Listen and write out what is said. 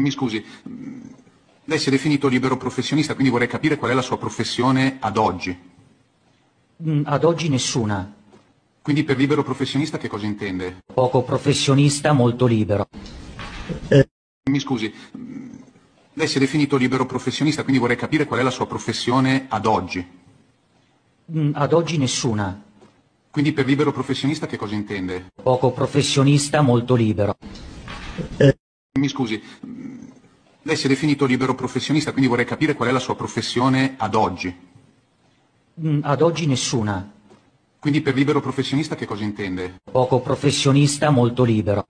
Mi scusi, lei si è definito libero professionista, quindi vorrei capire qual è la sua professione ad oggi. Mm, Ad oggi nessuna. Quindi per libero professionista che cosa intende? Poco professionista, molto libero. Mi scusi, lei si è definito libero professionista, quindi vorrei capire qual è la sua professione ad oggi. Mm, Ad oggi nessuna. Quindi per libero professionista che cosa intende? Poco professionista, molto libero. Mi scusi, lei si è definito libero professionista, quindi vorrei capire qual è la sua professione ad oggi. Mm, Ad oggi nessuna. Quindi per libero professionista che cosa intende? Poco professionista, molto libero.